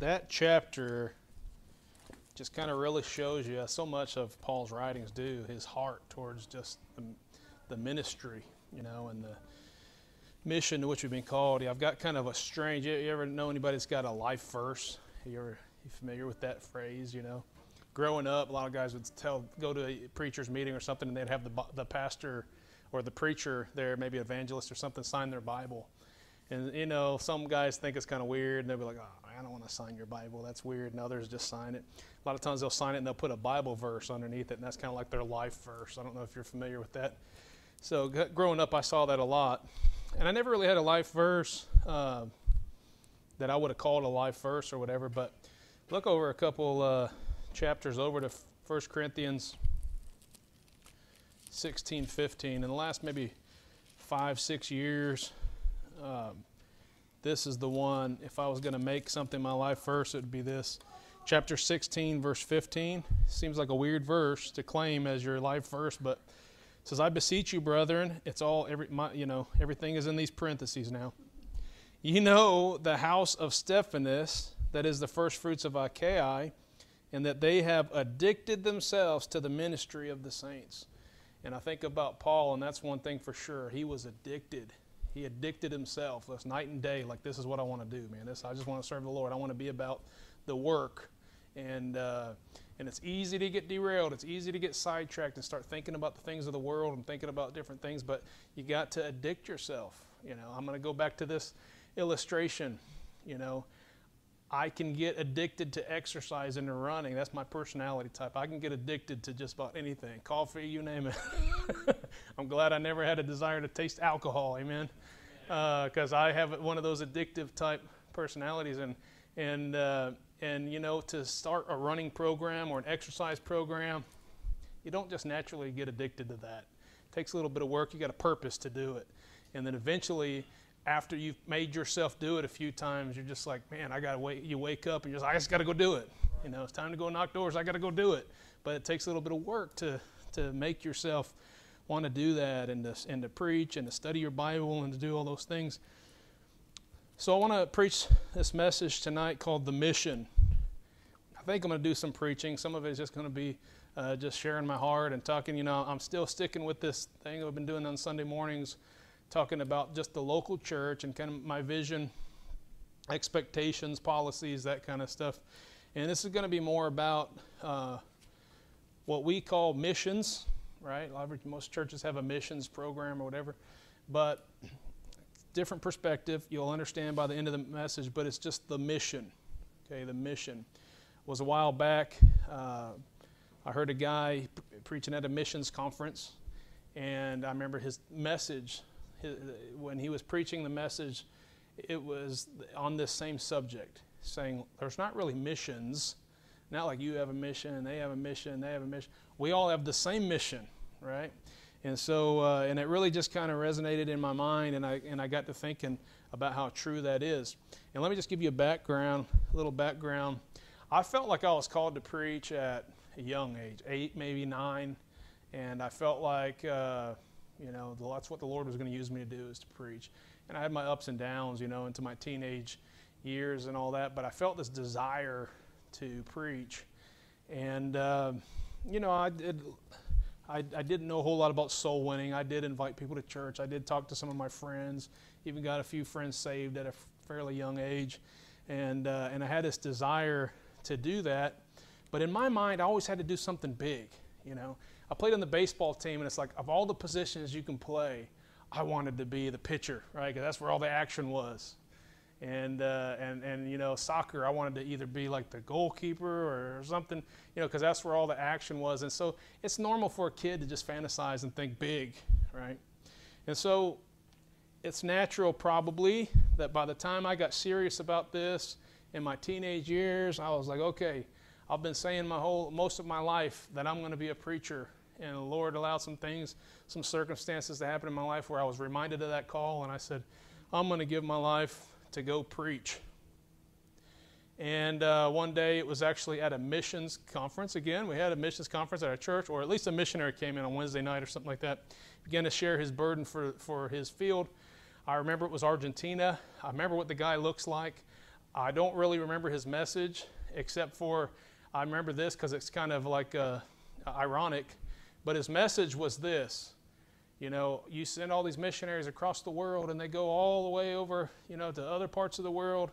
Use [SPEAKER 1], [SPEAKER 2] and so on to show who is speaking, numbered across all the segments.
[SPEAKER 1] that chapter just kind of really shows you so much of Paul's writings do his heart towards just the, the ministry, you know, and the mission to which we've been called. I've got kind of a strange. You, ever know anybody that's got a life verse? You ever you familiar with that phrase? You know, growing up, a lot of guys would tell go to a preacher's meeting or something, and they'd have the the pastor or the preacher there, maybe evangelist or something, sign their Bible. And you know, some guys think it's kind of weird, and they'll be like, "Oh, I don't want to sign your Bible. That's weird." And others just sign it. A lot of times they'll sign it and they'll put a Bible verse underneath it, and that's kind of like their life verse. I don't know if you're familiar with that. So growing up, I saw that a lot, and I never really had a life verse uh, that I would have called a life verse or whatever. But look over a couple uh, chapters over to 1 Corinthians 16, 15. In the last maybe five, six years, um, this is the one. If I was going to make something my life verse, it would be this. Chapter 16, verse 15. Seems like a weird verse to claim as your life verse, but says, "I beseech you, brethren." It's all every, my, you know, everything is in these parentheses now. You know the house of Stephanus, that is the first fruits of Achaia, and that they have addicted themselves to the ministry of the saints. And I think about Paul, and that's one thing for sure. He was addicted. He addicted himself. That's night and day. Like this is what I want to do, man. This I just want to serve the Lord. I want to be about the work, and uh, and it's easy to get derailed. It's easy to get sidetracked and start thinking about the things of the world and thinking about different things. But you got to addict yourself. You know, I'm going to go back to this illustration. You know, I can get addicted to exercise and to running. That's my personality type. I can get addicted to just about anything coffee, you name it. I'm glad I never had a desire to taste alcohol, amen. Because uh, I have one of those addictive type personalities. And, and, uh, and, you know, to start a running program or an exercise program, you don't just naturally get addicted to that. It takes a little bit of work. You got a purpose to do it. And then eventually, after you've made yourself do it a few times, you're just like, man, I got to wait. You wake up and you're like, I just got to go do it. You know, it's time to go knock doors. I got to go do it. But it takes a little bit of work to, to make yourself want to do that and to, and to preach and to study your Bible and to do all those things. So I want to preach this message tonight called The Mission. I think I'm going to do some preaching. Some of it is just going to be uh, just sharing my heart and talking. You know, I'm still sticking with this thing I've been doing on Sunday mornings talking about just the local church and kind of my vision, expectations, policies, that kind of stuff. And this is going to be more about uh, what we call missions, right? Most churches have a missions program or whatever, but different perspective. You'll understand by the end of the message, but it's just the mission. Okay, the mission was a while back. Uh, I heard a guy preaching at a missions conference, and I remember his message when he was preaching the message, it was on this same subject, saying there's not really missions. Not like you have a mission, and they have a mission, they have a mission. We all have the same mission, right? And so, uh, and it really just kind of resonated in my mind, and I, and I got to thinking about how true that is. And let me just give you a background, a little background. I felt like I was called to preach at a young age, eight, maybe nine, and I felt like, uh, you know, that's what the Lord was going to use me to do is to preach. And I had my ups and downs, you know, into my teenage years and all that. But I felt this desire to preach, and uh, you know, I did. I, I didn't know a whole lot about soul winning. I did invite people to church. I did talk to some of my friends. Even got a few friends saved at a fairly young age, and uh, and I had this desire to do that. But in my mind, I always had to do something big. You know, I played on the baseball team, and it's like of all the positions you can play, I wanted to be the pitcher, right? Because that's where all the action was. And uh, and and you know, soccer, I wanted to either be like the goalkeeper or something, you know, because that's where all the action was. And so it's normal for a kid to just fantasize and think big, right? And so it's natural, probably, that by the time I got serious about this in my teenage years, I was like, okay, I've been saying my whole most of my life that I'm going to be a preacher and the Lord allowed some things, some circumstances to happen in my life where I was reminded of that call, and I said, I'm going to give my life to go preach. And uh, one day it was actually at a missions conference. Again, we had a missions conference at our church, or at least a missionary came in on Wednesday night or something like that, began to share his burden for, for his field. I remember it was Argentina. I remember what the guy looks like. I don't really remember his message, except for I remember this because it's kind of like uh, ironic. But his message was this you know, you send all these missionaries across the world, and they go all the way over, you know, to other parts of the world,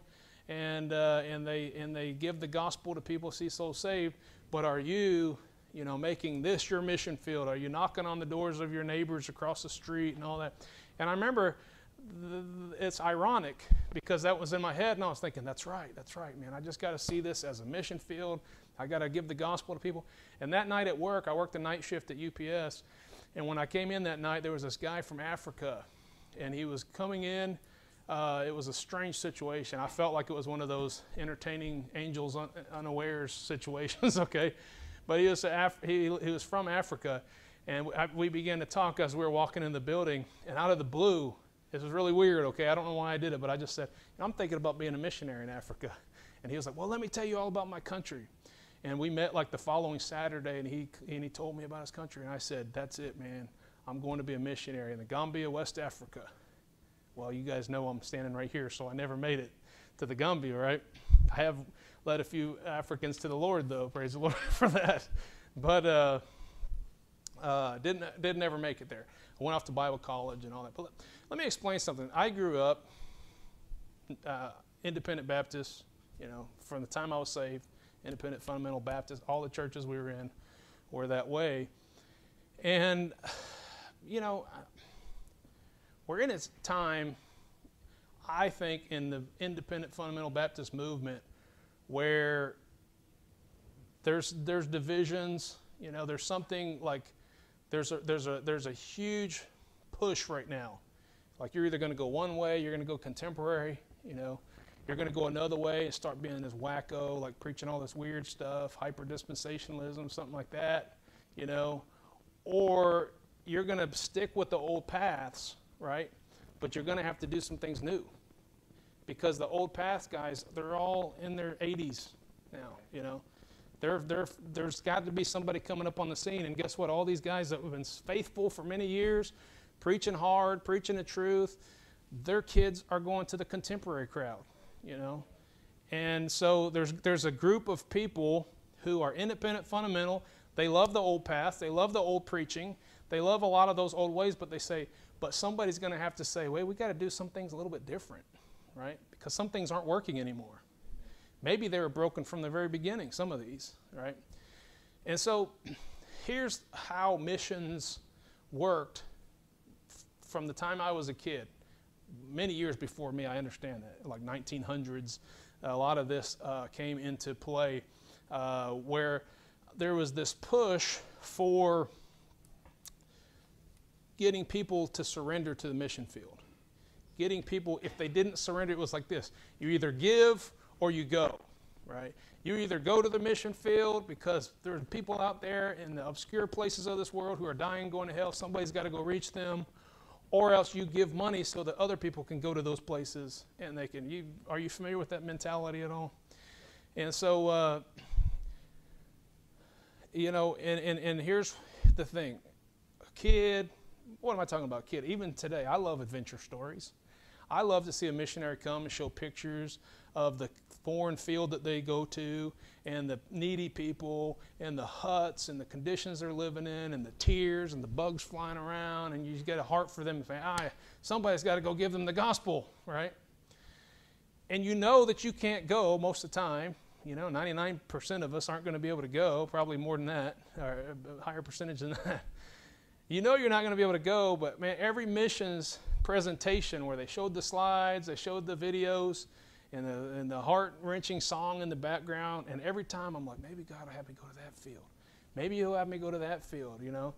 [SPEAKER 1] and uh, and they and they give the gospel to people, see souls saved. But are you, you know, making this your mission field? Are you knocking on the doors of your neighbors across the street and all that? And I remember it's ironic because that was in my head, and I was thinking, that's right, that's right, man. I just got to see this as a mission field. I got to give the gospel to people. And that night at work, I worked the night shift at UPS, and when I came in that night, there was this guy from Africa, and he was coming in. Uh, it was a strange situation. I felt like it was one of those entertaining angels un- unawares situations, okay? But he was, Af- he, he was from Africa, and we began to talk as we were walking in the building, and out of the blue, this was really weird, okay? I don't know why I did it, but I just said, I'm thinking about being a missionary in Africa. And he was like, Well, let me tell you all about my country. And we met like the following Saturday, and he, and he told me about his country. And I said, That's it, man. I'm going to be a missionary in the Gambia, West Africa. Well, you guys know I'm standing right here, so I never made it to the Gambia, right? I have led a few Africans to the Lord, though. Praise the Lord for that. But uh, uh, didn't didn't ever make it there. I went off to Bible college and all that. But let, me explain something. I grew up uh, independent Baptist. You know, from the time I was saved, independent fundamental Baptist. All the churches we were in were that way. And, you know, we're in a time, I think, in the independent fundamental Baptist movement where there's, there's divisions. You know, there's something like there's a, there's a, there's a huge push right now. Like you're either going to go one way, you're going to go contemporary, you know, you're going to go another way and start being this wacko, like preaching all this weird stuff, hyper dispensationalism, something like that, you know, or you're going to stick with the old paths, right? But you're going to have to do some things new because the old paths guys, they're all in their 80s now, you know. There, there, there's got to be somebody coming up on the scene, and guess what? All these guys that have been faithful for many years, preaching hard, preaching the truth, their kids are going to the contemporary crowd you know. And so there's, there's a group of people who are independent fundamental. They love the old path, they love the old preaching, they love a lot of those old ways, but they say, but somebody's going to have to say, wait, we got to do some things a little bit different, right? Because some things aren't working anymore. Maybe they were broken from the very beginning, some of these, right? And so here's how missions worked from the time I was a kid many years before me, I understand that, like 1900s, a lot of this uh, came into play uh, where there was this push for getting people to surrender to the mission field. Getting people, if they didn't surrender, it was like this you either give or you go, right? You either go to the mission field because there's people out there in the obscure places of this world who are dying, going to hell. Somebody's got to go reach them, or else you give money so that other people can go to those places and they can. You, are you familiar with that mentality at all? And so, uh, you know, and, and, and here's the thing a kid, what am I talking about, kid? Even today, I love adventure stories. I love to see a missionary come and show pictures of the foreign field that they go to and the needy people and the huts and the conditions they're living in and the tears and the bugs flying around and you get a heart for them and say, ah, somebody's got to go give them the gospel, right? And you know that you can't go most of the time. You know, 99% of us aren't going to be able to go, probably more than that, or a higher percentage than that. You know you're not going to be able to go, but man, every missions presentation where they showed the slides, they showed the videos, and the, and the heart wrenching song in the background. And every time I'm like, maybe God will have me go to that field. Maybe He'll have me go to that field, you know.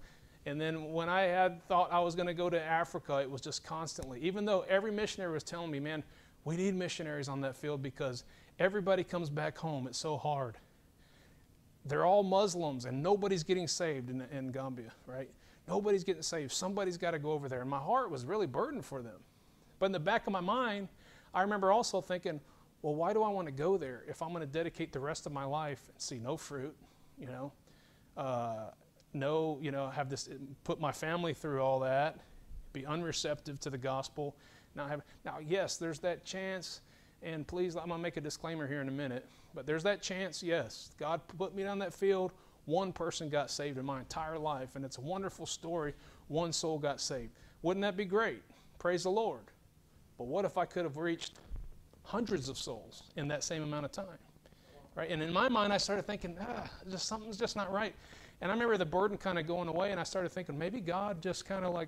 [SPEAKER 1] And then when I had thought I was going to go to Africa, it was just constantly, even though every missionary was telling me, man, we need missionaries on that field because everybody comes back home. It's so hard. They're all Muslims and nobody's getting saved in, in Gambia, right? Nobody's getting saved. Somebody's got to go over there. And my heart was really burdened for them. But in the back of my mind, I remember also thinking, well, why do I want to go there if I'm going to dedicate the rest of my life and see no fruit, you know, uh, no, you know, have this, put my family through all that, be unreceptive to the gospel, not have, now, yes, there's that chance And please, I'm going to make a disclaimer here in a minute. But there's that chance, yes. God put me down that field. One person got saved in my entire life. And it's a wonderful story. One soul got saved. Wouldn't that be great? Praise the Lord. But what if I could have reached hundreds of souls in that same amount of time? Right? And in my mind, I started thinking, ah, just something's just not right. And I remember the burden kind of going away, and I started thinking maybe God just kind of like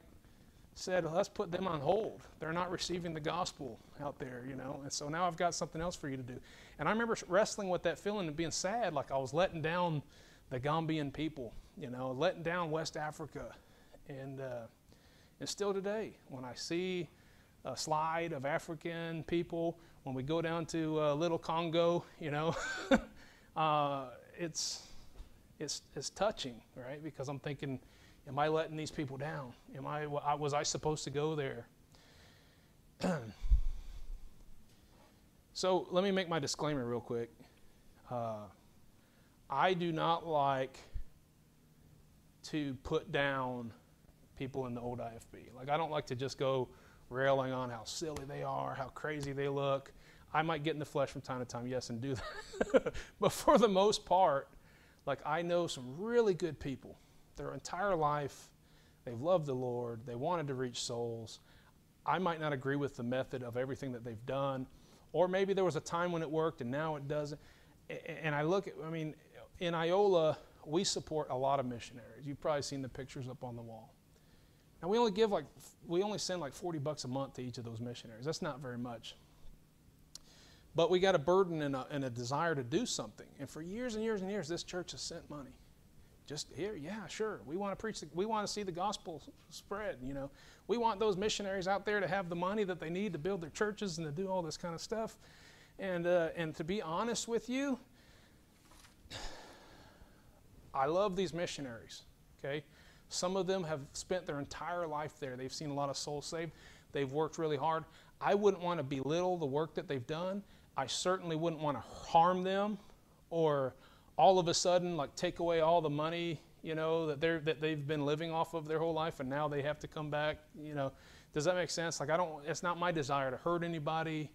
[SPEAKER 1] said, let's put them on hold. They're not receiving the gospel out there, you know. And so now I've got something else for you to do. And I remember wrestling with that feeling and being sad, like I was letting down the Gambian people, you know, letting down West Africa. And, uh, and still today, when I see a slide of African people, when we go down to uh, Little Congo, you know, uh, it's, it's, it's touching, right? Because I'm thinking, Am I letting these people down? Am I, was I supposed to go there? so let me make my disclaimer real quick. Uh, I do not like to put down people in the old IFB. Like, I don't like to just go railing on how silly they are, how crazy they look. I might get in the flesh from time to time, yes, and do that. but for the most part, like, I know some really good people their entire life, they've loved the Lord, they wanted to reach souls. I might not agree with the method of everything that they've done, or maybe there was a time when it worked and now it doesn't. And I look at, I mean, in Iola, we support a lot of missionaries. You've probably seen the pictures up on the wall. And we only give like, we only send like 40 bucks a month to each of those missionaries. That's not very much. But we got a burden and a, and a desire to do something. And for years and years and years, this church has sent money just here yeah sure we want to preach the, we want to see the gospel spread you know we want those missionaries out there to have the money that they need to build their churches and to do all this kind of stuff and uh, and to be honest with you i love these missionaries okay some of them have spent their entire life there. They've seen a lot of souls saved. They've worked really hard. I wouldn't want to belittle the work that they've done. I certainly wouldn't want to harm them or all of a sudden like take away all the money you know that they're that they've been living off of their whole life and now they have to come back you know. Does that make sense? Like i don't it's not my desire to hurt anybody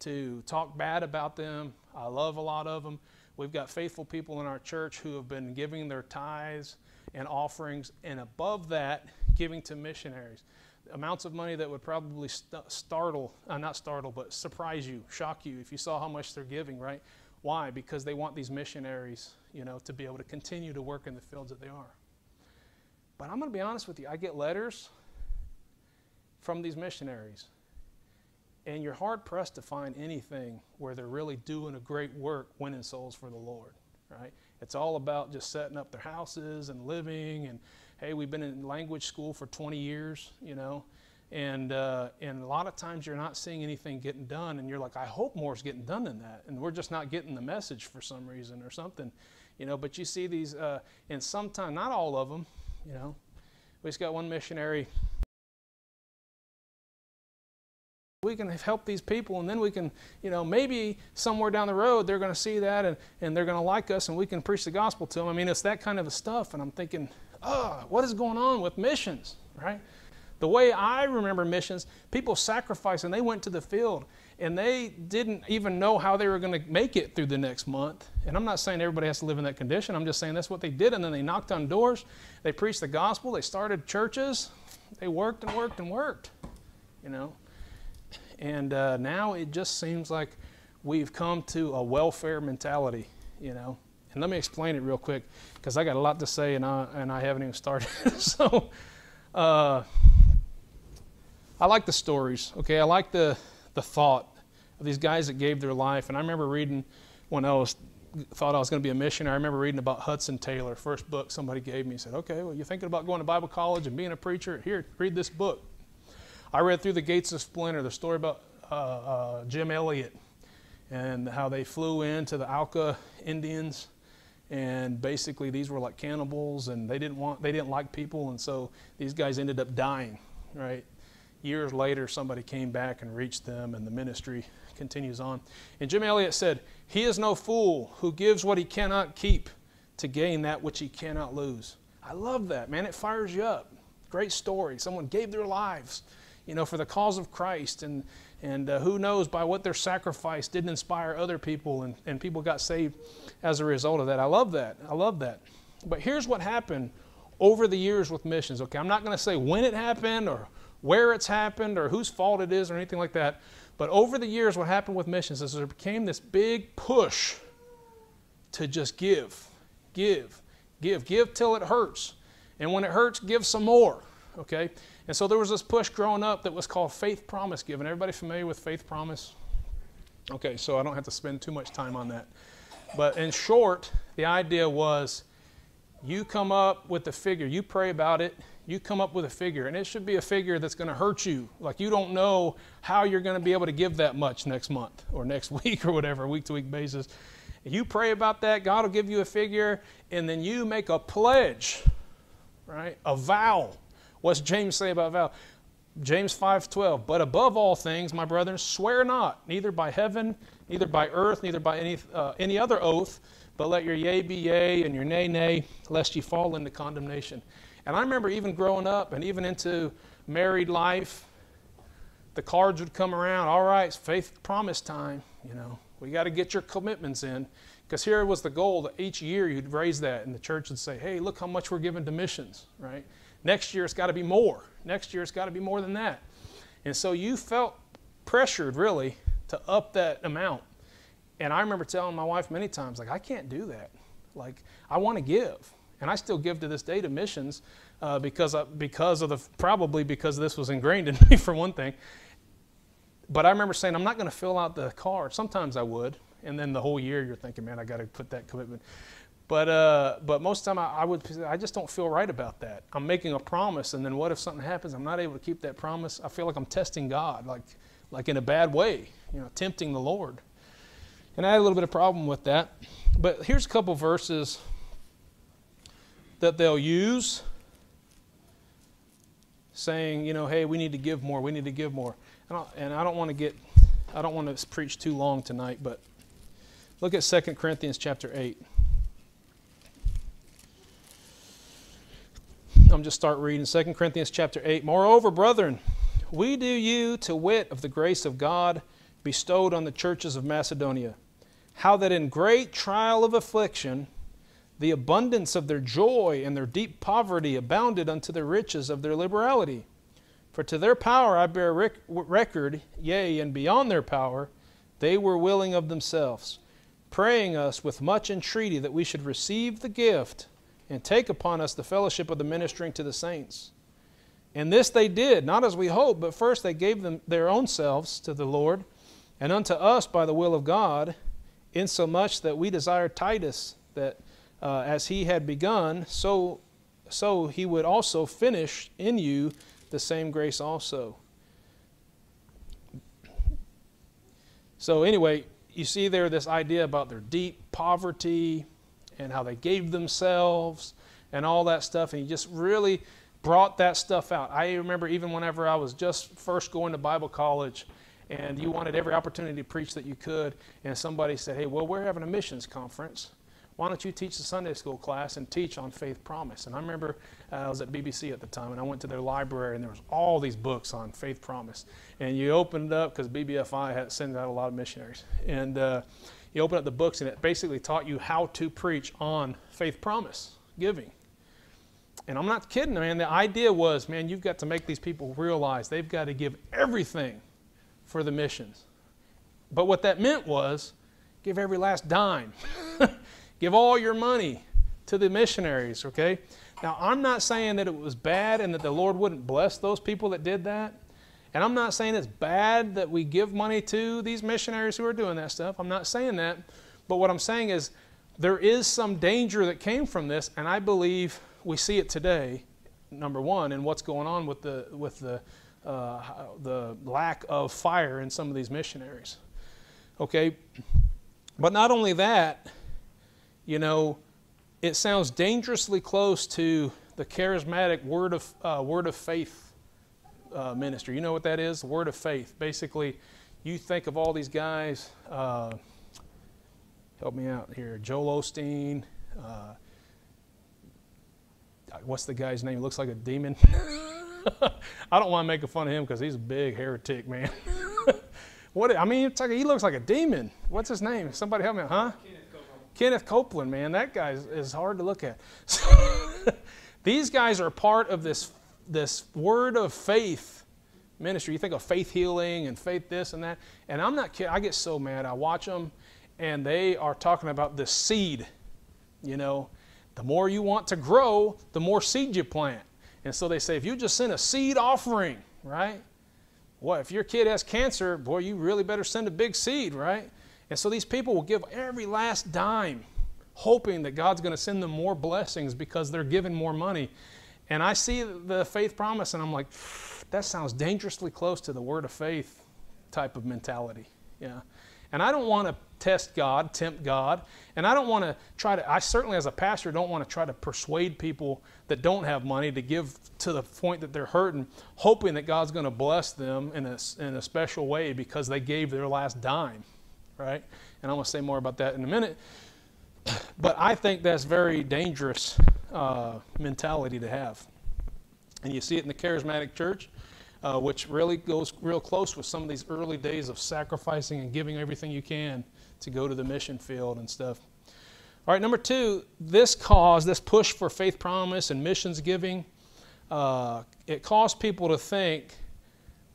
[SPEAKER 1] to talk bad about them. I love a lot of them we've got faithful people in our church who have been giving their tithes and offerings and above that giving to missionaries amounts of money that would probably st- startle uh, not startle but surprise you shock you if you saw how much they're giving right why? Because they want these missionaries, you know, to be able to continue to work in the fields that they are. But I'm going to be honest with you. I get letters from these missionaries, and you're hard pressed to find anything where they're really doing a great work winning souls for the Lord, right? It's all about just setting up their houses and living, and hey, we've been in language school for 20 years, you know, and, uh, and a lot of times you're not seeing anything getting done, and you're like, I hope more's getting done than that. And we're just not getting the message for some reason or something, you know. But you see these, uh, and sometimes, not all of them, you know. We just got one missionary. We can help these people, and then we can, you know, maybe somewhere down the road they're going to see that and, and they're going to like us, and we can preach the gospel to them. I mean, it's that kind of a stuff. And I'm thinking, oh, what is going on with missions, right? The way I remember missions, people sacrificed and they went to the field and they didn't even know how they were going to make it through the next month. And I'm not saying everybody has to live in that condition. I'm just saying that's what they did. And then they knocked on doors, they preached the gospel, they started churches, they worked and worked and worked, you know. And uh, now it just seems like we've come to a welfare mentality, you know. And let me explain it real quick because I got a lot to say and I, and I haven't even started. so, uh, I like the stories, okay? I like the, the thought of these guys that gave their life. And I remember reading when I was thought I was going to be a missionary. I remember reading about Hudson Taylor, first book somebody gave me. Said, "Okay, well, you're thinking about going to Bible college and being a preacher? Here, read this book." I read through the Gates of Splendor, the story about uh, uh, Jim Elliot and how they flew into the Auca Indians, and basically these were like cannibals, and they didn't want, they didn't like people, and so these guys ended up dying, right? years later, somebody came back and reached them, and the ministry continues on. And Jim Elliot said, He is no fool who gives what he cannot keep to gain that which he cannot lose. I love that, man. It fires you up. Great story. Someone gave their lives, you know, for the cause of Christ. And, and uh, who knows, by what their sacrifice didn't inspire other people, and, and people got saved as a result of that. I love that. I love that. But here's what happened over the years with missions. Okay, I'm not going to say when it happened or where it's happened or whose fault it is or anything like that. But over the years, what happened with missions is there became this big push to just give, give, give, give till it hurts. And when it hurts, give some more. Okay? And so there was this push growing up that was called faith promise giving. Everybody familiar with faith promise? Okay, so I don't have to spend too much time on that. But in short, the idea was you come up with a figure, you pray about it, you come up with a figure, and it should be a figure that's going to hurt you. Like you don't know how you're going to be able to give that much next month or next week or whatever, week to week basis. You pray about that, God will give you a figure, and then you make a pledge, right? A vow. What's James say about vow? James 5:12. But above all things, my brethren, swear not, neither by heaven, neither by earth, neither by any uh, any other oath, but let your yea be yea and your nay nay, lest ye fall into condemnation. And I remember even growing up and even into married life, the cards would come around. All right, faith promise time. You know, we got to get your commitments in. Because here was the goal that each year you'd raise that, and the church would say, hey, look how much we're giving to missions, right? Next year it's got to be more. Next year it's got to be more than that. And so you felt pressured, really, to up that amount. And I remember telling my wife many times, like, I can't do that. Like, I want to give. And I still give to this day to missions uh, because, because of the, probably because this was ingrained in me for one thing. But I remember saying, I'm not going to fill out the card. Sometimes I would. And then the whole year you're thinking, man, I got to put that commitment. But, uh, but most of the time I, I, would, I just don't feel right about that. I'm making a promise, and then what if something happens? I'm not able to keep that promise. I feel like I'm testing God, like, like in a bad way, you know, tempting the Lord. And I had a little bit of problem with that. But here's a couple verses that they'll use saying, you know, hey, we need to give more, we need to give more. And I, and I don't want to get, I don't want to preach too long tonight, but look at 2 Corinthians chapter 8. I'm just start reading 2 Corinthians chapter 8. Moreover, brethren, we do you to wit of the grace of God bestowed on the churches of Macedonia, how that in great trial of affliction, the abundance of their joy and their deep poverty abounded unto the riches of their liberality. For to their power I bear rec- record, yea, and beyond their power, they were willing of themselves, praying us with much entreaty that we should receive the gift and take upon us the fellowship of the ministering to the saints. And this they did, not as we hoped, but first they gave them their own selves to the Lord and unto us by the will of God, insomuch that we desire Titus that uh, as he had begun, so so he would also finish in you the same grace also. So anyway, you see there this idea about their deep poverty and how they gave themselves and all that stuff, and he just really brought that stuff out. I remember even whenever I was just first going to Bible college and you wanted every opportunity to preach that you could, and somebody said, Hey, well, we're having a missions conference. Why don't you teach the Sunday school class and teach on faith promise? And I remember uh, I was at BBC at the time, and I went to their library, and there was all these books on faith promise. And you opened it up because BBFI had sent out a lot of missionaries, and uh, you open up the books, and it basically taught you how to preach on faith promise giving. And I'm not kidding, man. The idea was, man, you've got to make these people realize they've got to give everything for the missions. But what that meant was give every last dime, give all your money to the missionaries, okay? Now, I'm not saying that it was bad and that the Lord wouldn't bless those people that did that. And I'm not saying it's bad that we give money to these missionaries who are doing that stuff. I'm not saying that. But what I'm saying is there is some danger that came from this, and I believe we see it today, number one, in what's going on with the, with the uh, the lack of fire in some of these missionaries. Okay? But not only that, you know, it sounds dangerously close to the charismatic word of, uh, word of faith uh, ministry. You know what that is? Word of faith. Basically, you think of all these guys, uh, help me out here, Joel Osteen. Uh, what's the guy's name? He looks like a demon. I don't want to make fun of him because he's a big heretic, man. what I mean, like he looks like a demon. What's his name? Somebody help me, huh? Kenneth Copeland. Kenneth Copeland, man, that guy is hard to look at. These guys are part of this this word of faith ministry. You think of faith healing and faith this and that, and I'm not kidding. I get so mad. I watch them, and they are talking about this seed. You know, the more you want to grow, the more seed you plant. And so they say, if you just send a seed offering, right? Well, if your kid has cancer, boy, you really better send a big seed, right? And so these people will give every last dime, hoping that God's going to send them more blessings because they're giving more money. And I see the faith promise, and I'm like, that sounds dangerously close to the word of faith type of mentality. Yeah. And I don't want to test God, tempt God. And I don't want to try to, I certainly as a pastor don't want to try to persuade people that don't have money to give to the point that they're hurting, hoping that God's going to bless them in a, in a special way because they gave their last dime, right? And I'm going to say more about that in a minute. But I think that's very dangerous uh, mentality to have. And you see it in the charismatic church uh, which really goes real close with some of these early days of sacrificing and giving everything you can to go to the mission field and stuff. All right, number two, this cause, this push for faith promise and missions giving, uh, it caused people to think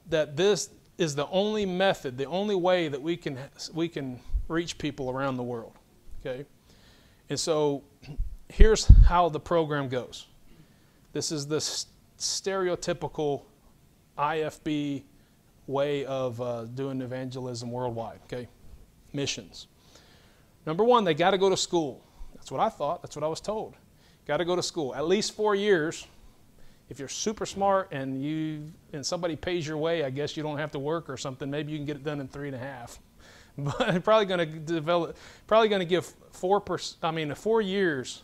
[SPEAKER 1] that this is the only method, the only way that we can we can reach people around the world. Okay, and so here's how the program goes. This is the stereotypical IFB way of uh, doing evangelism worldwide, okay? Missions. Number one, they got to go to school. That's what I thought. That's what I was told. Got to go to school at least four years. If you're super smart and you and somebody pays your way, I guess you don't have to work or something. Maybe you can get it done in three and a half. But probably going to develop, probably going to give four. I mean, four years.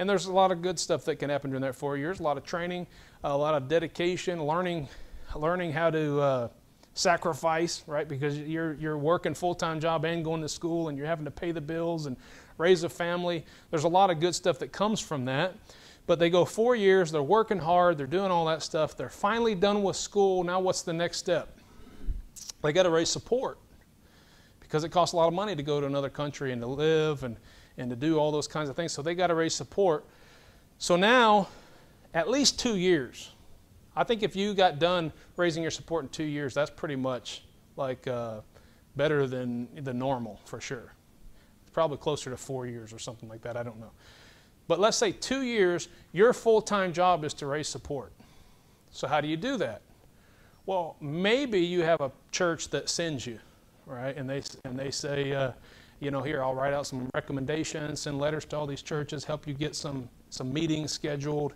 [SPEAKER 1] And there's a lot of good stuff that can happen during that four years. A lot of training, a lot of dedication, learning, learning how to uh, sacrifice, right? Because you're you're working full time job and going to school, and you're having to pay the bills and raise a family. There's a lot of good stuff that comes from that. But they go four years, they're working hard, they're doing all that stuff. They're finally done with school. Now, what's the next step? They got to raise support because it costs a lot of money to go to another country and to live and, and to do all those kinds of things. So they got to raise support. So now at least two years. I think if you got done raising your support in two years, that's pretty much like uh, better than the normal for sure. It's probably closer to four years or something like that. I don't know. But let's say two years, your full time job is to raise support. So, how do you do that? Well, maybe you have a church that sends you, right? And they, and they say, uh, you know, here, I'll write out some recommendations, send letters to all these churches, help you get some, some meetings scheduled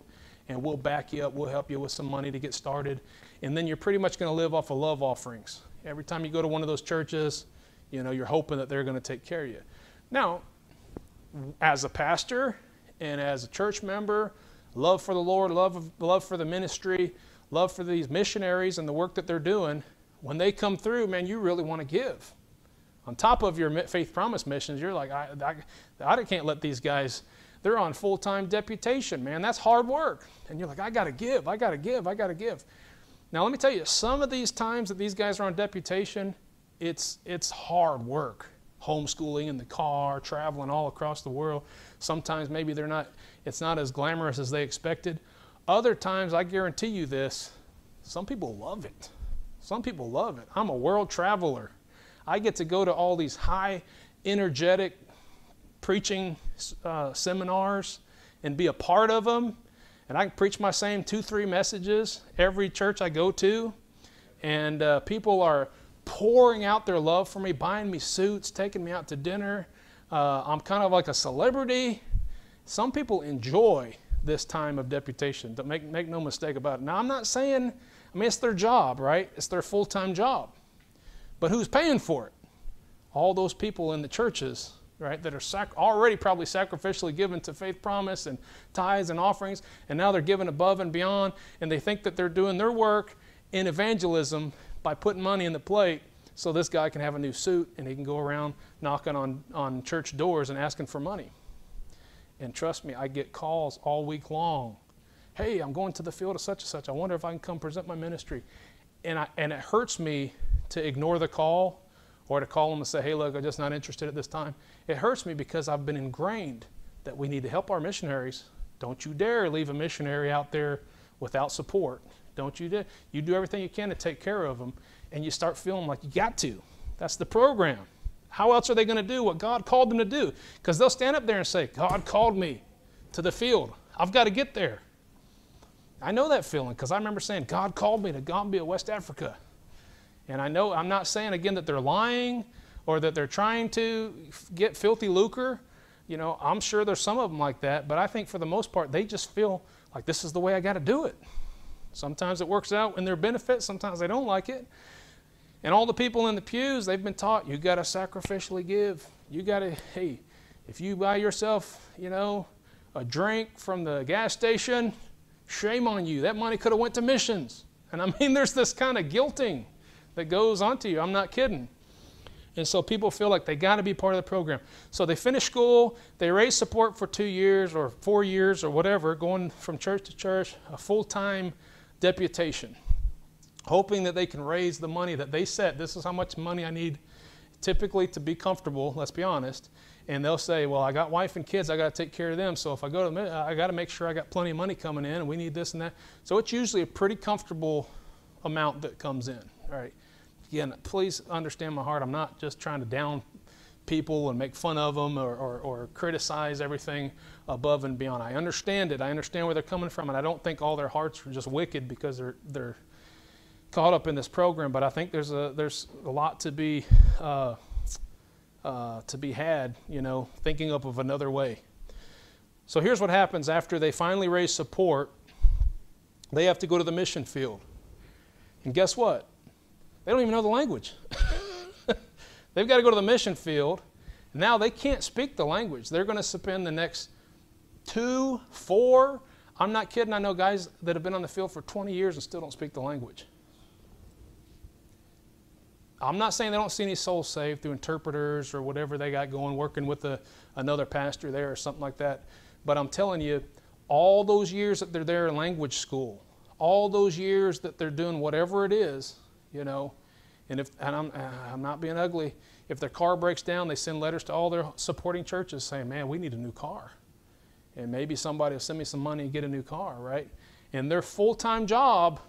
[SPEAKER 1] and we'll back you up. We'll help you with some money to get started. And then you're pretty much going to live off of love offerings. Every time you go to one of those churches, you know, you're hoping that they're going to take care of you. Now, as a pastor and as a church member, love for the Lord, love, love for the ministry, love for these missionaries and the work that they're doing, when they come through, man, you really want to give. On top of your faith promise missions, you're like, I, I, I can't let these guys they're on full time deputation, man. That's hard work. And you're like, I got to give, I got to give, I got to give. Now, let me tell you, some of these times that these guys are on deputation, it's, it's hard work. Homeschooling in the car, traveling all across the world. Sometimes maybe they're not, it's not as glamorous as they expected. Other times, I guarantee you this, some people love it. Some people love it. I'm a world traveler. I get to go to all these high, energetic, preaching uh, seminars and be a part of them. And I can preach my same two, three messages every church I go to. And uh, people are pouring out their love for me, buying me suits, taking me out to dinner. Uh, I'm kind of like a celebrity. Some people enjoy this time of deputation. Don't make, make no mistake about it. Now, I'm not saying, I mean, it's their job, right? It's their full time job. But who's paying for it? All those people in the churches right, that are sac- already probably sacrificially given to faith promise and tithes and offerings, and now they're given above and beyond, and they think that they're doing their work in evangelism by putting money in the plate so this guy can have a new suit and he can go around knocking on, on church doors and asking for money. And trust me, I get calls all week long hey, I'm going to the field of such and such. I wonder if I can come present my ministry. And, I, and it hurts me to ignore the call or to call them and say, hey, look, I'm just not interested at this time. It hurts me because I've been ingrained that we need to help our missionaries. Don't you dare leave a missionary out there without support. Don't you dare. You do everything you can to take care of them, and you start feeling like you got to. That's the program. How else are they going to do what God called them to do? Because they'll stand up there and say, God called me to the field. I've got to get there. I know that feeling because I remember saying, God called me to Gambia, West Africa. And I know, I'm not saying again that they're lying or that they're trying to get filthy lucre. You know, I'm sure there's some of them like that, but I think for the most part, they just feel like this is the way I got to do it. Sometimes it works out in their benefit, sometimes they don't like it. And all the people in the pews, they've been taught you got to sacrificially give. You got to, hey, if you buy yourself, you know, a drink from the gas station, shame on you. That money could have went to missions. And I mean, there's this kind of guilting that goes onto you. I'm not kidding. And so people feel like they got to be part of the program. So they finish school, they raise support for two years or four years or whatever, going from church to church, a full time deputation, hoping that they can raise the money that they set. This is how much money I need typically to be comfortable, let's be honest. And they'll say, Well, I got wife and kids, I got to take care of them. So if I go to the, I got to make sure I got plenty of money coming in and we need this and that. So it's usually a pretty comfortable amount that comes in. All right. Again, please understand my heart. I'm not just trying to down people and make fun of them or, or, or, criticize everything above and beyond. I understand it. I understand where they're coming from, and I don't think all their hearts are just wicked because they're they're caught up in this program. But I think there's a there's a lot to be uh, uh, to be had. You know, thinking up of another way. So here's what happens after they finally raise support. They have to go to the mission field, and guess what? They don't even know the language. They've got to go to the mission field. Now they can't speak the language. They're going to spend the next two, four, I'm not kidding. I know guys that have been on the field for 20 years and still don't speak the language. I'm not saying they don't see any souls saved through interpreters or whatever they got going, working with a, another pastor there or something like that. But I'm telling you, all those years that they're there in language school, all those years that they're doing whatever it is, you know. And if and I'm uh, I'm not being ugly, if their car breaks down, they send letters to all their supporting churches saying, "Man, we need a new car." And maybe somebody will send me some money and get a new car, right? And their full-time job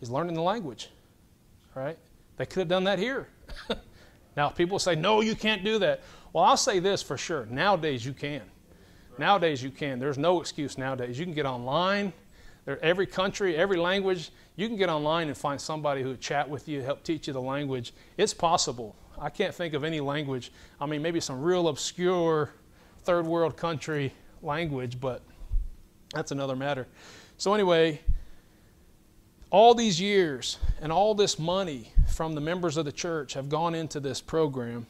[SPEAKER 1] is learning the language, right? They could have done that here. now, people say, "No, you can't do that." Well, I'll say this for sure. Nowadays, you can. Nowadays, you can. There's no excuse nowadays. You can get online. There, every country, every language, you can get online and find somebody who would chat with you, help teach you the language. It's possible. I can't think of any language. I mean, maybe some real obscure third world country language, but that's another matter. So, anyway, all these years and all this money from the members of the church have gone into this program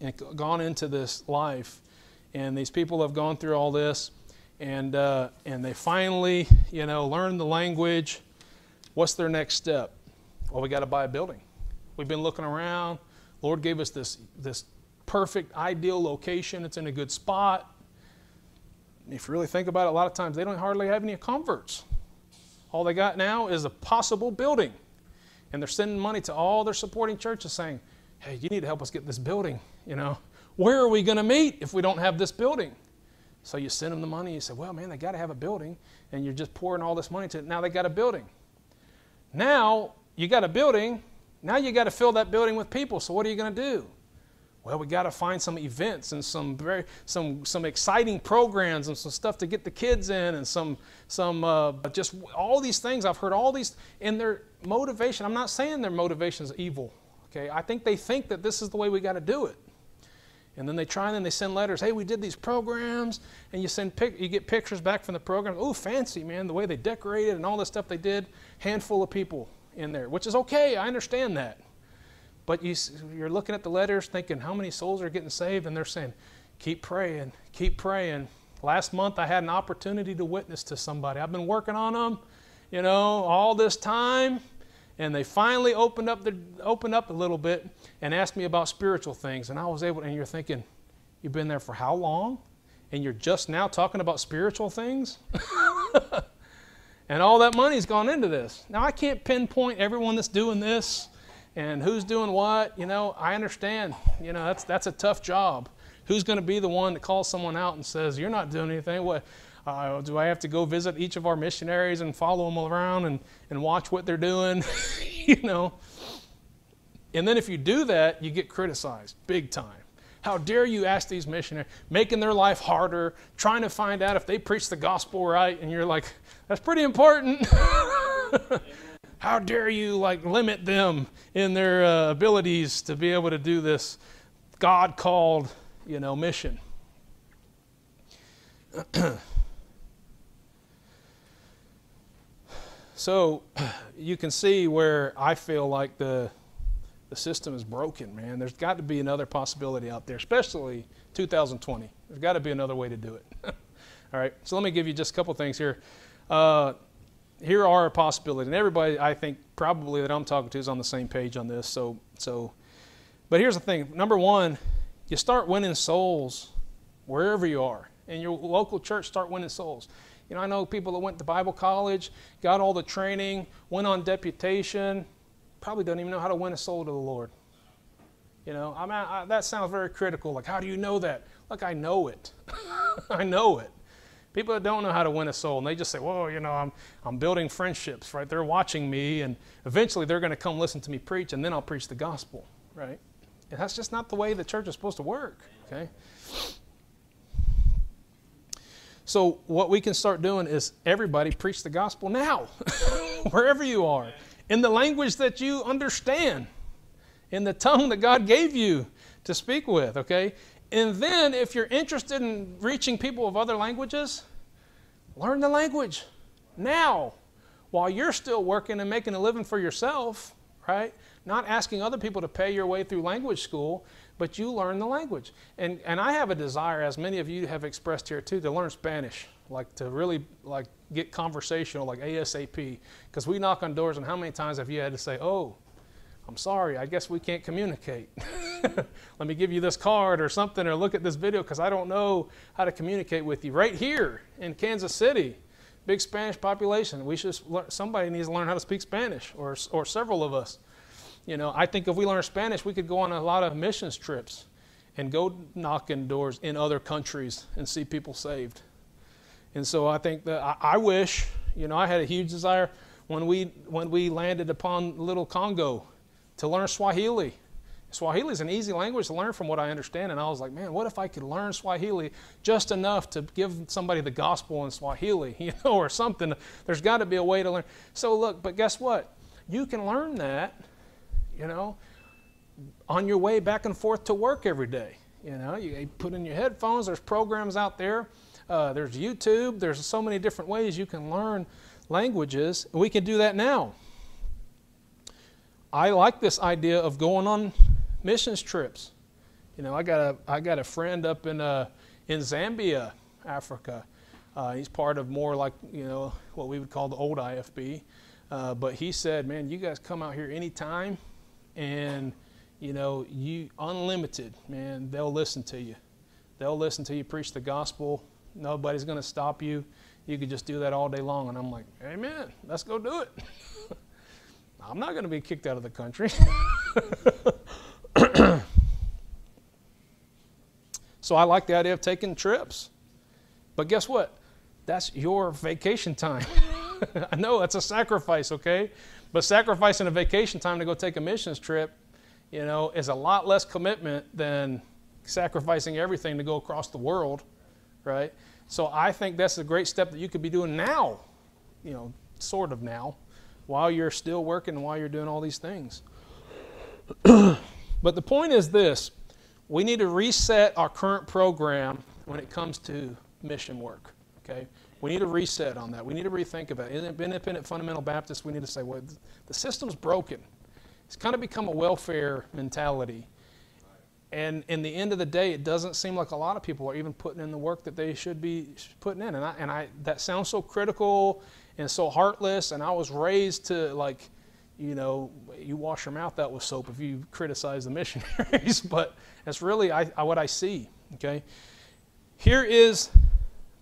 [SPEAKER 1] and gone into this life. And these people have gone through all this, and, uh, and they finally, you know, learn the language What's their next step? Well, we got to buy a building. We've been looking around. Lord gave us this, this perfect, ideal location. It's in a good spot. If you really think about it, a lot of times they don't hardly have any converts. All they got now is a possible building. And they're sending money to all their supporting churches saying, hey, you need to help us get this building. You know, where are we going to meet if we don't have this building? So you send them the money. You say, well, man, they got to have a building. And you're just pouring all this money to it. Now they got a building. Now you got a building. Now you got to fill that building with people. So what are you going to do? Well, we got to find some events and some very some some exciting programs and some stuff to get the kids in and some some uh, just all these things. I've heard all these in their motivation. I'm not saying their motivation is evil. Okay, I think they think that this is the way we got to do it. And then they try and then they send letters. Hey, we did these programs, and you send pic- you get pictures back from the program. Oh, fancy man, the way they decorated and all the stuff they did. Handful of people in there, which is okay. I understand that. But you, you're looking at the letters, thinking how many souls are getting saved, and they're saying, keep praying, keep praying. Last month I had an opportunity to witness to somebody. I've been working on them, you know, all this time and they finally opened up the opened up a little bit and asked me about spiritual things and i was able and you're thinking you've been there for how long and you're just now talking about spiritual things? and all that money's gone into this. Now, I can't pinpoint everyone that's doing this and who's doing what. You know, I understand. You know, that's, that's a tough job. Who's going to be the one that calls someone out and says, You're not doing anything? What? Uh, do I have to go visit each of our missionaries and follow them around and, and watch what they're doing? you know. And then if you do that, you get criticized big time. How dare you ask these missionaries, making their life harder, trying to find out if they preach the gospel right, and you're like, that's pretty important. How dare you like limit them in their uh, abilities to be able to do this God called, you know, mission? so you can see where I feel like the the system is broken, man. There's got to be another possibility out there, especially 2020. There's got to be another way to do it. All right, so let me give you just a couple things here. Uh, here are a possibility, and everybody I think probably that I'm talking to is on the same page on this. So, so, but here's the thing: number one, you start winning souls wherever you are in your local church. Start winning souls. You know, I know people that went to Bible college, got all the training, went on deputation, probably don't even know how to win a soul to the Lord. You know, I mean, I, that sounds very critical. Like, how do you know that? Look, I know it. I know it. People that don't know how to win a soul, and they just say, "Well, you know, I'm I'm building friendships, right? They're watching me, and eventually they're going to come listen to me preach, and then I'll preach the gospel, right?" And that's just not the way the church is supposed to work. Okay. So what we can start doing is everybody preach the gospel now, wherever you are in the language that you understand, in the tongue that God gave you to speak with, okay? And then if you're interested in reaching people of other languages, learn the language now while you're still working and making a living for yourself, right? Not asking other people to pay your way through language school, but you learn the language. And, and I have a desire, as many of you have expressed here too, to learn Spanish like to really like get conversational like asap because we knock on doors and how many times have you had to say oh i'm sorry i guess we can't communicate. Let me give you this card or something or look at this video because i don't know how to communicate with you. Right here in kansas city big spanish population. We should somebody needs to learn how to speak spanish or, or several of us you know i think if we learn spanish we could go on a lot of missions trips and go knocking doors in other countries and see people saved and so I think that I, I wish, you know, I had a huge desire when we when we landed upon little Congo to learn Swahili. Swahili is an easy language to learn from what I understand, and I was like, man, what if I could learn Swahili just enough to give somebody the gospel in Swahili, you know, or something? There's got to be a way to learn. So look, but guess what? You can learn that, you know, on your way back and forth to work every day. You know, you put in your headphones. There's programs out there uh, there's YouTube. There's so many different ways you can learn languages. We can do that now. I like this idea of going on missions trips. You know, I got a I got a friend up in uh, in Zambia, Africa. Uh, he's part of more like you know what we would call the old IFB. Uh, but he said, "Man, you guys come out here anytime, and you know you unlimited, man. They'll listen to you. They'll listen to you preach the gospel. Nobody's going to stop you. You could just do that all day long. And I'm like, Amen. Let's go do it. I'm not going to be kicked out of the country. so I like the idea of taking trips. But guess what? That's your vacation time. I know that's a sacrifice, okay? But sacrificing a vacation time to go take a missions trip, you know, is a lot less commitment than sacrificing everything to go across the world, right? So I think that's a great step that you could be doing now, you know, sort of now, while you're still working and while you're doing all these things. but the point is this we need to reset our current program when it comes to mission work. Okay? We need to reset on that. We need to rethink about it. In independent fundamental Baptists, we need to say, well, the system's broken. It's kind of become a welfare mentality and in the end of the day, it doesn't seem like a lot of people are even putting in the work that they should be putting in. And I, and I that sounds so critical and so heartless. And I was raised to like, you know, you wash your mouth out with soap if you criticize the missionaries. but that's really I, I, what I see. Okay. here is,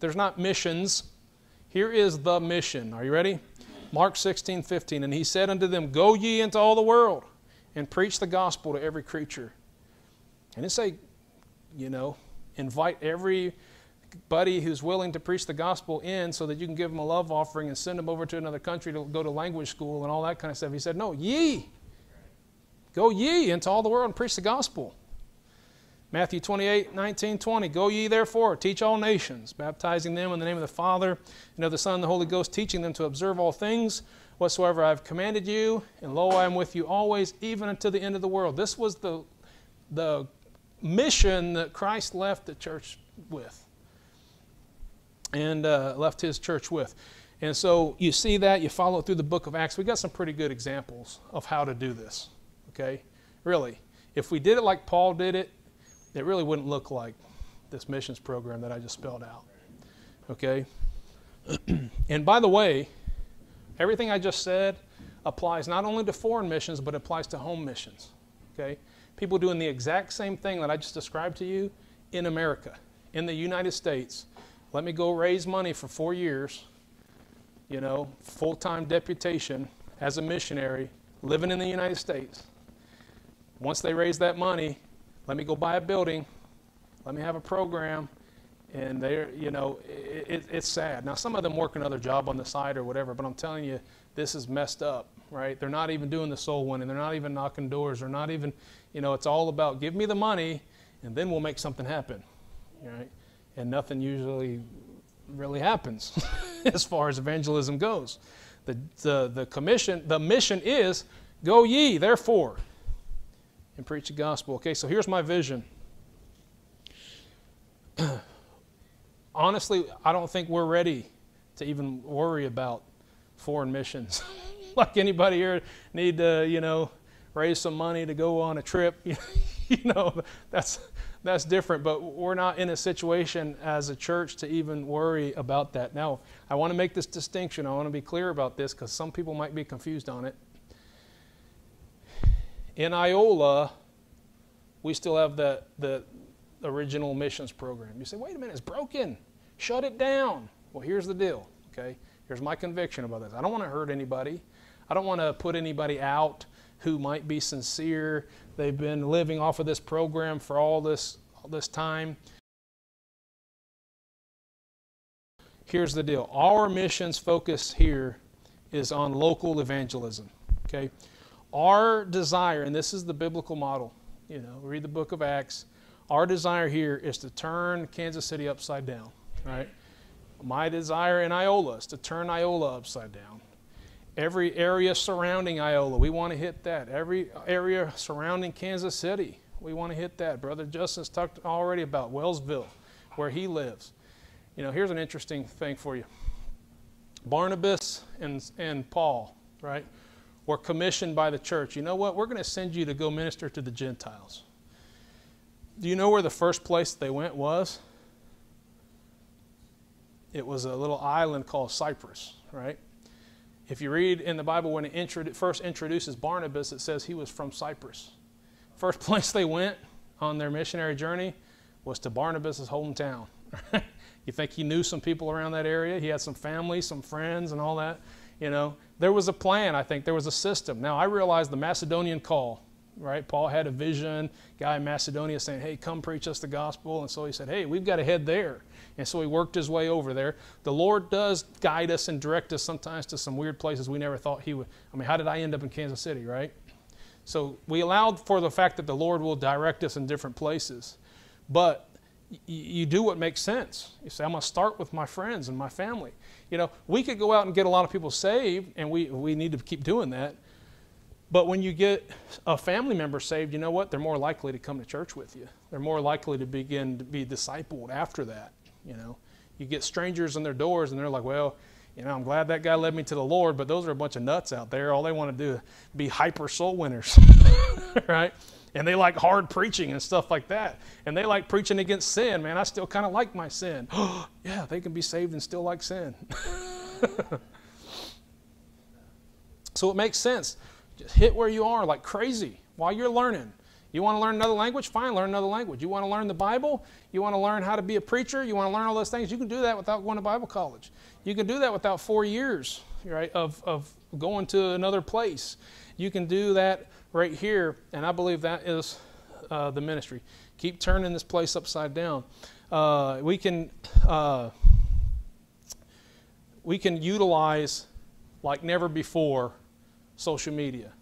[SPEAKER 1] there's not missions. Here is the mission. Are you ready? Mark 16, 15. And he said unto them, Go ye into all the world and preach the gospel to every creature. And it say, you know, invite everybody who's willing to preach the gospel in so that you can give them a love offering and send them over to another country to go to language school and all that kind of stuff. He said, No, ye. Go ye into all the world and preach the gospel. Matthew 28, 19, 20. Go ye therefore, teach all nations, baptizing them in the name of the Father and of the Son and the Holy Ghost, teaching them to observe all things whatsoever I have commanded you, and lo, I am with you always, even unto the end of the world. This was the, the mission that Christ left the church with and uh, left his church with. And so you see that, you follow through the book of Acts. We got some pretty good examples of how to do this. Okay? Really. If we did it like Paul did it, it really wouldn't look like this missions program that I just spelled out. Okay? and by the way, everything I just said applies not only to foreign missions, but applies to home missions. Okay? People doing the exact same thing that I just described to you in America, in the United States. Let me go raise money for four years, you know, full time deputation as a missionary, living in the United States. Once they raise that money, let me go buy a building. Let me have a program. And they're, you know, it, it, it's sad. Now, some of them work another job on the side or whatever, but I'm telling you, this is messed up, right? They're not even doing the soul winning. They're not even knocking doors. They're not even, you know, it's all about give me the money and then we'll make something happen, right? And nothing usually really happens as far as evangelism goes. The, the, the commission, the mission is go ye, therefore and preach the gospel. Okay, so here's my vision. Honestly, I don't think we're ready to even worry about foreign missions. like anybody here need to, you know, raise some money to go on a trip. you know, that's that's different, but we're not in a situation as a church to even worry about that. Now, I want to make this distinction. I want to be clear about this because some people might be confused on it in Iola, we still have the, the original missions program. You say, wait a minute, it's broken. Shut it down. Well, here's the deal, okay? Here's my conviction about this. I don't want to hurt anybody. I don't want to put anybody out who might be sincere. They've been living off of this program for all this, all this time. Here's the deal. Our missions focus here is on local evangelism, okay? Our desire, and this is the biblical model, you know, read the book of Acts. Our desire here is to turn Kansas City upside down, right? My desire in Iola is to turn Iola upside down. Every area surrounding Iola, we want to hit that. Every area surrounding Kansas City, we want to hit that. Brother Justin's talked already about Wellsville, where he lives. You know, here's an interesting thing for you Barnabas and, and Paul, right? Were commissioned by the church. You know what? We're going to send you to go minister to the Gentiles. Do you know where the first place they went was? It was a little island called Cyprus, right? If you read in the Bible when it first introduces Barnabas, it says he was from Cyprus. First place they went on their missionary journey was to Barnabas' hometown. you think he knew some people around that area? He had some family, some friends, and all that. You know, there was a plan, I think. There was a system. Now, I realize the Macedonian call, right? Paul had a vision, guy in Macedonia saying, hey, come preach us the gospel. And so he said, hey, we've got to head there. And so he worked his way over there. The Lord does guide us and direct us sometimes to some weird places we never thought he would. I mean, how did I end up in Kansas City, right? So we allowed for the fact that the Lord will direct us in different places. But you do what makes sense. You say, I'm going to start with my friends and my family. You know, we could go out and get a lot of people saved, and we, we need to keep doing that. But when you get a family member saved, you know what? They're more likely to come to church with you. They're more likely to begin to be discipled after that. You know, you get strangers in their doors, and they're like, well, you know, I'm glad that guy led me to the Lord, but those are a bunch of nuts out there. All they want to do is be hyper soul winners, right? And they like hard preaching and stuff like that. And they like preaching against sin. Man, I still kind of like my sin. yeah, they can be saved and still like sin. so it makes sense. Just hit where you are like crazy while you're learning. You want to learn another language? Fine, learn another language. You want to learn the Bible? You want to learn how to be a preacher? You want to learn all those things? You can do that without going to Bible college. You can do that without four years, right, of, of going to another place. You can do that right here, and I believe that is uh, the ministry. Keep turning this place upside down. Uh, we can uh, we can utilize like never before social media.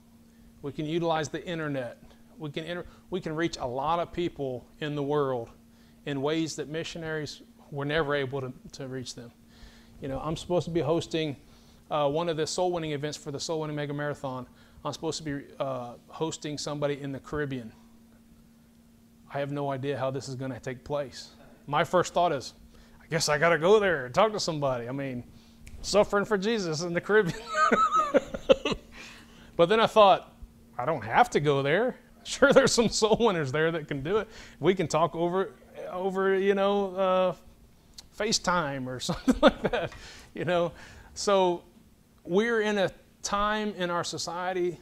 [SPEAKER 1] We can utilize the internet. We can inter- we can reach a lot of people in the world in ways that missionaries were never able to, to reach them. You know, I'm supposed to be hosting uh, one of the soul winning events for the Soul Winning Mega Marathon. I'm supposed to be uh, hosting somebody in the Caribbean. I have no idea how this is going to take place. My first thought is, I guess I got to go there and talk to somebody. I mean, suffering for Jesus in the Caribbean. but then I thought, I don't have to go there. Sure, there's some soul winners there that can do it. We can talk over, over you know, uh, FaceTime or something like that. You know, so we're in a time in our society.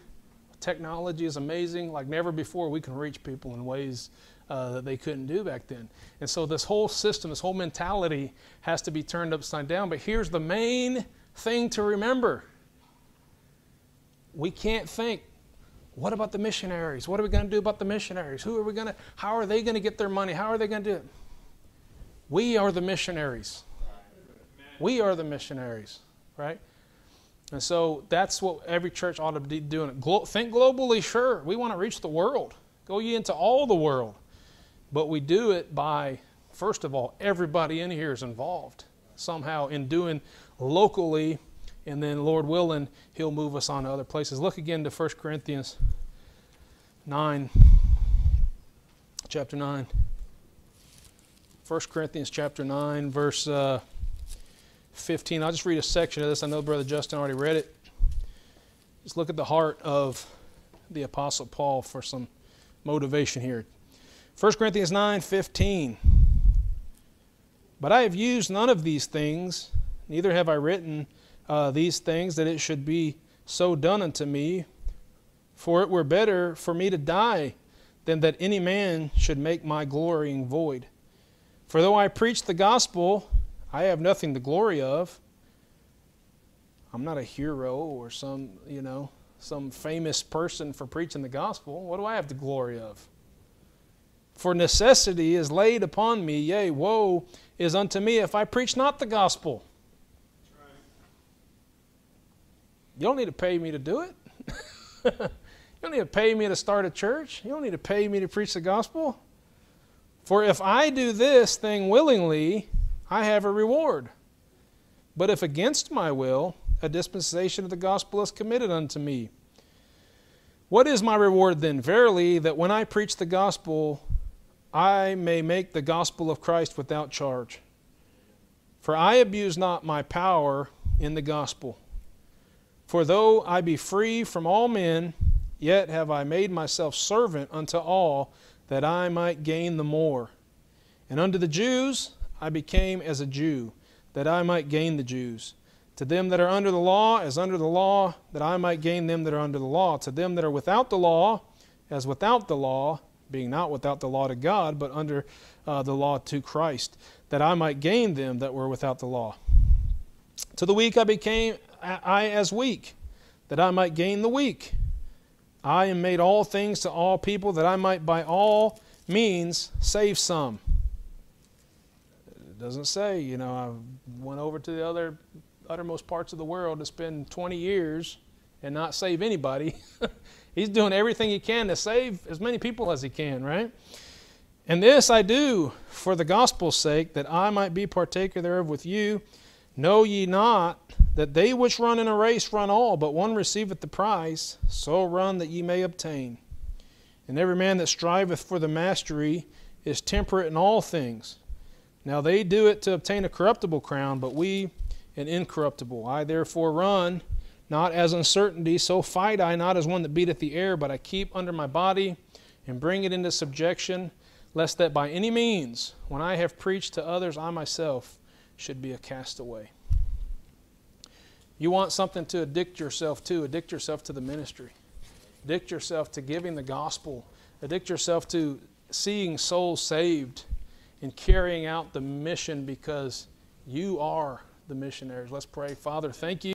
[SPEAKER 1] Technology is amazing, like never before. We can reach people in ways uh, that they couldn't do back then. And so this whole system, this whole mentality has to be turned upside down. But here's the main thing to remember we can't think, what about the missionaries? What are we going to do about the missionaries? Who are we going to, how are they going to get their money? How are they going to do it? We are the missionaries. We are the missionaries, right? And so that's what every church ought to be doing. Think globally, sure. We want to reach the world. Go ye into all the world. But we do it by, first of all, everybody in here is involved somehow in doing locally, and then, Lord willing, He'll move us on to other places. Look again to 1 Corinthians 9, chapter 9. 1 Corinthians chapter 9, verse uh, 15. I'll just read a section of this. I know Brother Justin already read it. Just look at the heart of the Apostle Paul for some motivation here. 1 Corinthians 9 15. But I have used none of these things, neither have I written uh, these things that it should be so done unto me. For it were better for me to die than that any man should make my glorying void. For though I preach the gospel, I have nothing to glory of. I'm not a hero or some, you know, some famous person for preaching the gospel. What do I have the glory of? For necessity is laid upon me, yea, woe is unto me if I preach not the gospel. You don't need to pay me to do it. you don't need to pay me to start a church. You don't need to pay me to preach the gospel. For if I do this thing willingly, I have a reward. But if against my will, a dispensation of the gospel is committed unto me. What is my reward then? Verily, that when I preach the gospel, I may make the gospel of Christ without charge. For I abuse not my power in the gospel. For though I be free from all men, yet have I made myself servant unto all, that I might gain the more. And unto the Jews I became as a Jew, that I might gain the Jews. To them that are under the law, as under the law, that I might gain them that are under the law. To them that are without the law, as without the law, being not without the law to God, but under uh, the law to Christ, that I might gain them that were without the law. To the weak I became I as weak, that I might gain the weak. I am made all things to all people, that I might by all means save some. Doesn't say, you know, I went over to the other uttermost parts of the world to spend 20 years and not save anybody. He's doing everything he can to save as many people as he can, right? And this I do for the gospel's sake, that I might be partaker thereof with you. Know ye not that they which run in a race run all, but one receiveth the prize? So run that ye may obtain. And every man that striveth for the mastery is temperate in all things. Now they do it to obtain a corruptible crown, but we an incorruptible. I therefore run not as uncertainty, so fight I not as one that beateth the air, but I keep under my body and bring it into subjection, lest that by any means, when I have preached to others, I myself should be a castaway. You want something to addict yourself to, addict yourself to the ministry. Addict yourself to giving the gospel Addict yourself to seeing souls saved and carrying out the mission because you are the missionaries. Let's pray. Father, thank you.